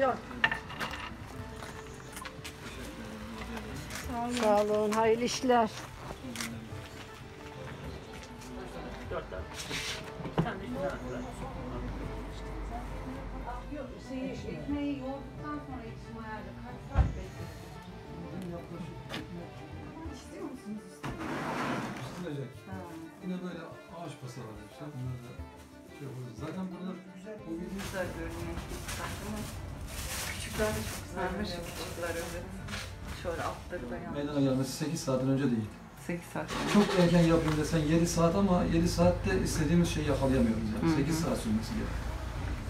Yok. Sağ olun. Sağ olun. Hayırlı işler. Ekmeği yoğurduktan sonra içim ayarlı. Kaç böyle ağaç pasaları işte. Bunları da şey. Zaten bunlar bu Güzel görünüyor. Saçma. De çok güzelmiş. Küçükler öyle. Şöyle altları da meydana gelmesi 8 saatten önce değil. 8 saat. Çok erken yapayım desen 7 saat ama 7 saatte istediğimiz şeyi yakalayamıyoruz yani. Hı hı. 8 saat sürmesi gerekiyor.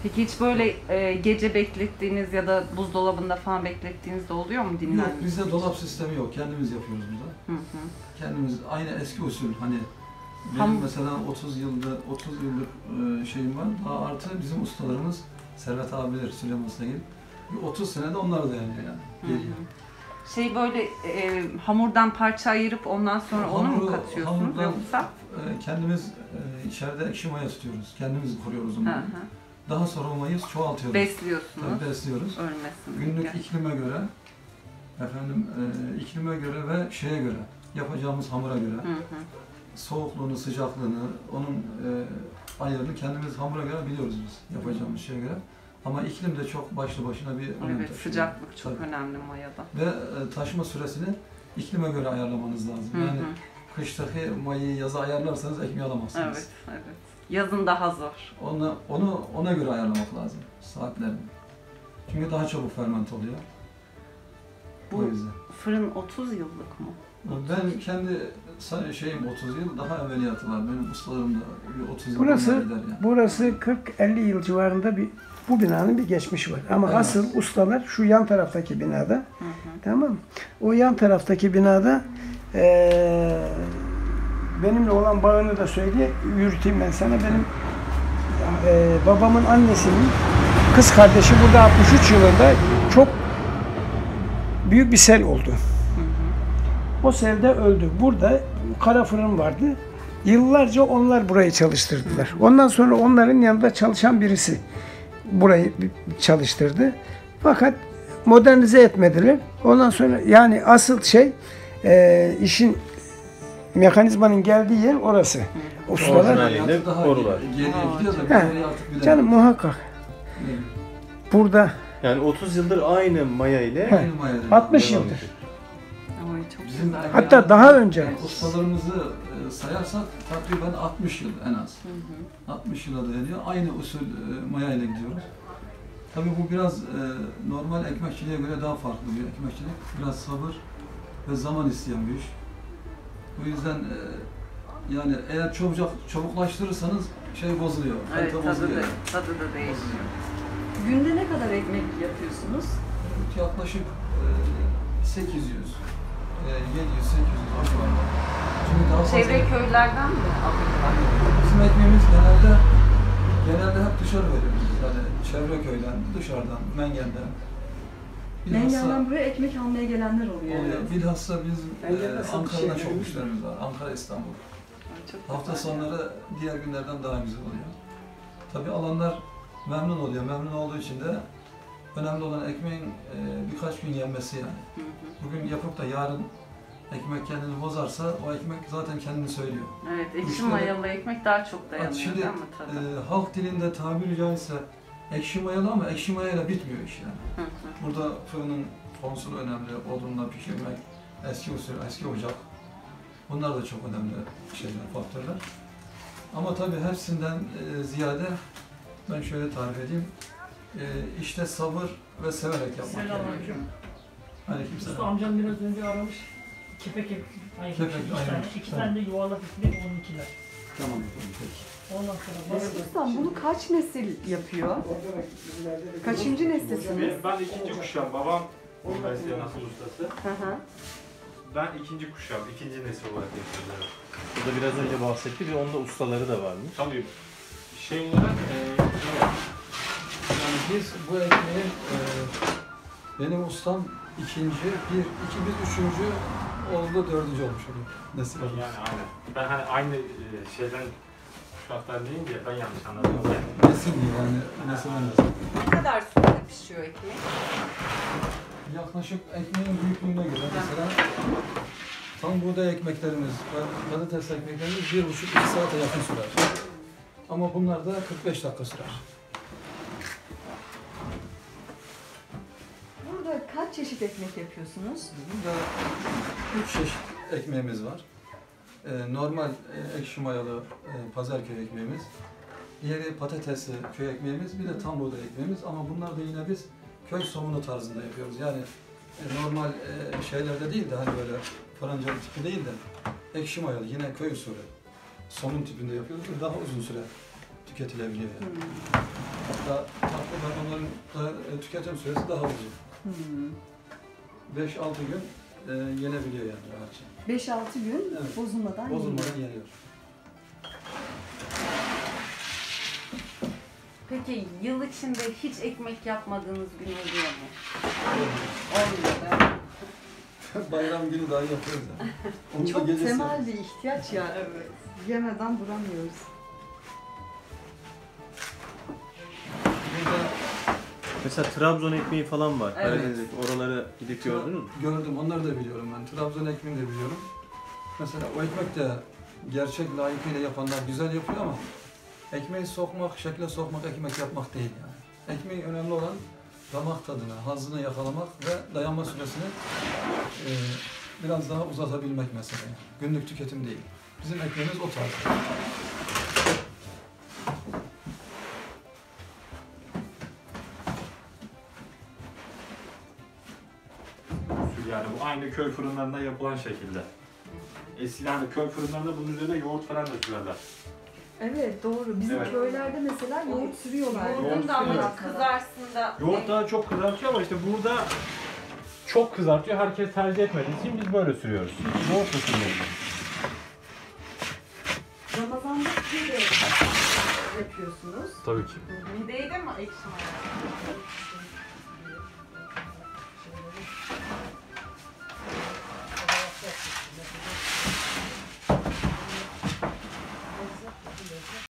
Peki hiç böyle e, gece beklettiğiniz ya da buzdolabında falan beklettiğiniz de oluyor mu Yok dinlenme? bizde dolap sistemi yok. Kendimiz yapıyoruz burada. Hı hı. Kendimiz aynı eski usul hani benim Ham- mesela 30 yıldır 30 yıllık e, şeyim var. Daha artı bizim ustalarımız Servet abiler Süleyman Sayın. Bir 30 senede onlar dayanıyor yani. Geliyor. hı. Şey böyle e, hamurdan parça ayırıp ondan sonra onu mu Hamuru- katıyorsunuz hamurdan- yoksa? E, kendimiz e, içeride ekşi maya tutuyoruz. Kendimiz kuruyoruz onu. Hı hı. Daha sonra o mayayı çoğaltıyoruz. Besliyorsunuz. Tabii besliyoruz. Ölmesin. Günlük diye. iklime göre, efendim e, iklime göre ve şeye göre, yapacağımız hamura göre, Hı hı. soğukluğunu, sıcaklığını, onun e, ayarını kendimiz hamura göre biliyoruz biz yapacağımız şeye göre. Ama iklim de çok başlı başına bir önem Evet taşıyor. sıcaklık çok Tabii. önemli mayada. Ve e, taşıma süresini iklime göre ayarlamanız lazım. Hı Yani hı. kıştaki mayayı yaza ayarlarsanız ekmeği alamazsınız. Evet, evet. Yazın daha zor. Onu, onu ona göre ayarlamak lazım saatlerini. Çünkü daha çabuk ferment oluyor. Bu o yüzden. fırın 30 yıllık mı? Ben kendi şeyim 30 yıl, daha evveliyatı var. Benim ustalarım da bir 30 yıl Burası- gider yani. Burası 40-50 yıl civarında bir bu binanın bir geçmişi var. Ama Evet. asıl ustalar şu yan taraftaki binada. Hı hı. Tamam? O yan taraftaki binada eee, benimle olan bağını da söyle, yürüteyim ben sana. Benim eee, babamın annesinin kız kardeşi burada 63 yılında çok büyük bir sel oldu. O selde öldü. Burada kara fırın vardı. Yıllarca onlar burayı çalıştırdılar. Ondan sonra onların yanında çalışan birisi burayı çalıştırdı. Fakat modernize etmediler. Ondan sonra yani asıl şey e, işin mekanizmanın geldiği yer orası. Ustalar korular. He. canım muhakkak burada Yani 30 yıldır aynı maya ile Aynı mayada. 60 devam yıldır. Çok Bizim güzel. Hatta daha önce. Ustalarımızı e, sayarsak takriben 60 yıl en az. Hı hı. 60 yıla dayanıyor. Aynı usul e, maya ile gidiyoruz. Tabii bu biraz e, normal ekmekçiliğe göre daha farklı bir ekmekçilik. Biraz sabır ve zaman isteyen bir iş. O yüzden e, yani eğer çabucak çabuklaştırırsanız şey bozuluyor. Evet tadı bozuluyor. da, tadı da değişiyor. Günde ne kadar ekmek yapıyorsunuz? Evet, Yaklaşık e, 800, e, 700, 800 o civarında. Çünkü daha fazla... Çevre köylerden mi alıyorlar? Bizim ekmeğimiz genelde genelde hep dışarı veriyoruz. Yani çevre köyden, dışarıdan, Mengen'den. Mengen'den buraya ekmek almaya gelenler oluyor. oluyor. evet. Bilhassa biz e, Ankara'dan yerleri çok mi? müşterimiz var. Ankara, İstanbul. Ay, Çok Hafta güzel ya. sonları diğer günlerden daha güzel oluyor. Tabii alanlar memnun oluyor. Memnun olduğu için de önemli olan ekmeğin e, birkaç gün yenmesi yani. Bugün yapıp da yarın ekmek kendini bozarsa o ekmek zaten kendini söylüyor. Evet, ekşi Müşteri- mayalı ekmek daha çok dayanıyor Şimdi değil mi tadı? e, halk dilinde tabiri caizse ekşi mayalı ama ekşi mayayla bitmiyor iş yani. Hı hı. Burada fırının konsulu önemli, odunla pişirmek, eski usul, eski ocak. Bunlar da çok önemli şeyler, faktörler. Ama tabii hepsinden e, ziyade ben şöyle tarif edeyim. E, işte sabır ve severek yapmak Selamünaleyküm. gerekiyor. Aleykümselam. Usta amcam biraz önce aramış. Kepek ekmek. Hayır, Kepek, iki aynen. tane, iki tane de yuvarlak ekmek 12'ler. Tamam efendim, peki. Ondan sonra basit. Ustam bunu kaç nesil yapıyor? Kaçıncı nesilsiniz? Ben, ikinci kuşağım. Babam bu mesleğin asıl ustası. Hı hı. Ben ikinci kuşağım. ikinci nesil olarak yapıyorum. Burada biraz önce bahsetti ve onda ustaları da varmış. Tabii şey olarak e, biz bu ekmeğin e, benim ustam ikinci, bir, iki, biz üçüncü oldu, dördüncü olmuş oluyor. Nesil olmuş. yani aynen. Ben hani aynı e, şeyden kuşaktan deyince ben yanlış anladım. Mi yani? Nesil olmaz. Ne kadar sürede pişiyor ekmeği? Yaklaşık ekmeğin büyüklüğüne göre mesela tam buğday ekmeklerimiz patates ekmeklerimiz bir buçuk iki saate yakın sürer. Ama bunlar da 45 dakika sürer. Burada kaç çeşit ekmek yapıyorsunuz? De üç çeşit ekmeğimiz var. Ee, normal e, ekşi mayalı e, pazarköy ekmeğimiz. Diğeri patatesli köy ekmeğimiz, bir de tam buğday ekmeğimiz. Ama bunlar da yine biz köy somunu tarzında yapıyoruz. Yani e, normal e, şeylerde değil de hani böyle farancalı tipi değil de ekşi mayalı yine köy usulü somun tipinde yapıyoruz. Daha uzun süre tüketilebiliyor yani. Hatta takriben onların da, e, tüketim süresi daha uzun. Hmm. 5-6 gün e, yenebiliyor yani rahatça. 5-6 gün Evet. bozulmadan Bozulmadan yeniyor. Peki yıl içinde hiç ekmek yapmadığınız gün oluyor mu? Olmuyor. Bayram günü dahi yapıyoruz yani. Onu da Çok gecesi temel bir ihtiyaç ya. Evet. Yemeden duramıyoruz. Mesela Trabzon ekmeği falan var. Evet. Karadeniz'deki oraları gidip gördünüz mü? gördüm, onları da biliyorum ben. Trabzon ekmeğini de biliyorum. Mesela o ekmek de gerçek layıkıyla yapanlar güzel yapıyor ama ekmeği sokmak, şekle sokmak ekmek yapmak değil yani. Ekmeğin önemli olan damak tadını, hazzını yakalamak ve dayanma süresini e, biraz daha uzatabilmek mesela. Günlük tüketim değil. Bizim ekmeğimiz o tarz. Yani bu aynı köy fırınlarında yapılan şekilde. Eskiden hani köy fırınlarında bunun üzerine yoğurt falan da sürerler. Evet doğru. Bizim Evet. köylerde mesela yoğurt sürüyorlar. Yoğurdun da Yoğurt kızarsın da. Yoğurt daha çok kızartıyor ama işte burada çok kızartıyor. Herkes tercih etmediği için biz böyle sürüyoruz. Yoğurt da sürüyoruz. Ramazan'da pide yapıyorsunuz. Tabii ki. Mideye de mi ekşi?